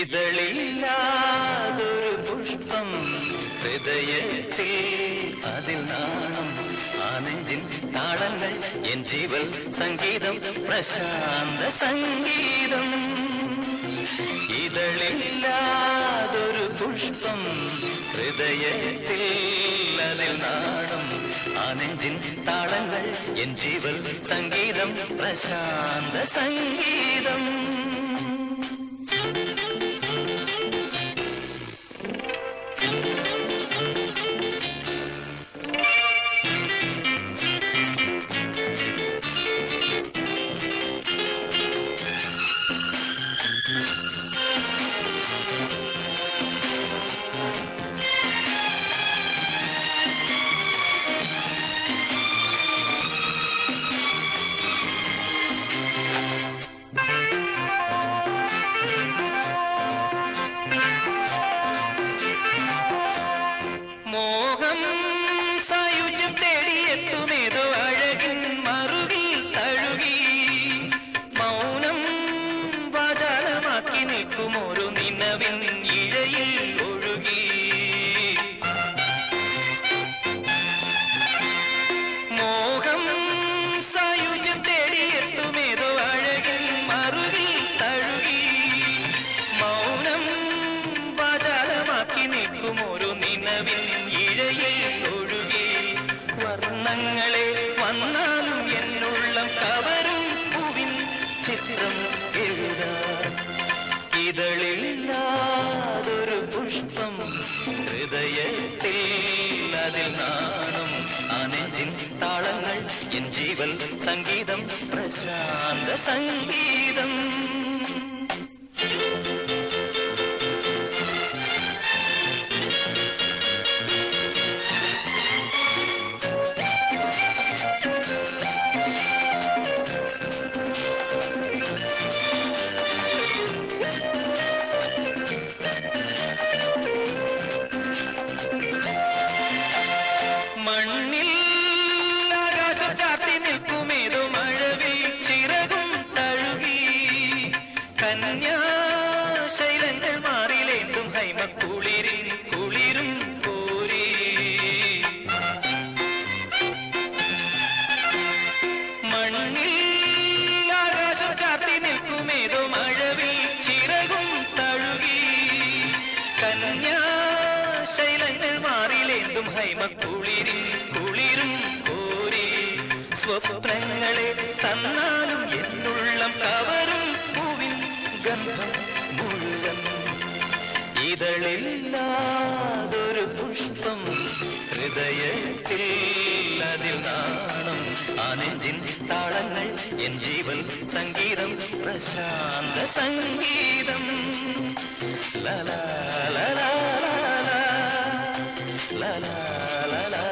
ഇതളില്ലാതൊരു പുഷ്പം ഹൃദയത്തിൽ അതിൽ നാണം. ആ നെഞ്ചിൻ താളങ്ങൾ എൻ ജീവൽ സംഗീതം പ്രശാന്ത സംഗീതം. ഇതളില്ലാതൊരു പുഷ്പം ഹൃദയത്തിൽ അതിൽ നാണം. ആ നെഞ്ചിൻ താളങ്ങൾ എൻ ജീവൽ സംഗീതം പ്രശാന്ത സംഗീതം. മോഹം സായുജ്യം തേടിയെത്തുമേതോ അഴകിൻ മറുകിൽ തഴുകി. മൗനം വാചാലമാക്കി നിൽക്കുമോരോ വർണങ്ങളെ വന്നാലും എന്നുള്ളം കവരും പൂവിൻ ചിത്രം ഇതളില്ലാതൊരു പുഷ്പം ഹൃദയത്തിൽ അതിൽ നാണം. അനജിൻ താളങ്ങൾ എൻ ജീവൻ സംഗീതം പ്രശാന്ത സംഗീതം. കന്യാശൈലങ്ങൾ മാറിലേന്തും ഹൈമ കുളിരി കുളിരും കോരി മണ്ണിൽ ആകാശം ചാത്തി നിൽക്കുമേതോ മഴവിൽ ചിറകും തഴുകി. കന്യാശൈലങ്ങൾ മാറിലേന്തും ഹൈമ കുളിരും കണ്ണുകളില്ലാതൊരു പുഷ്പം ഹൃദയത്തിൽ അതിൽ നാണം. ആ നെഞ്ചിൻ താളങ്ങൾ എൻ ജീവൻ സംഗീതം പ്രശാന്ത സംഗീതം. ലലാ ലലാ ലലാ ലലാ